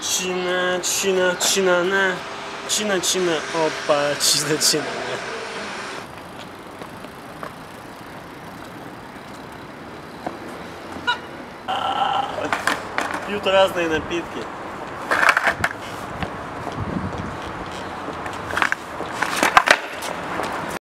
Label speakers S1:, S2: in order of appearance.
S1: Чина, чина, чина, на. Чина, чина, опа, чина, чина, на. Пьют разные напитки.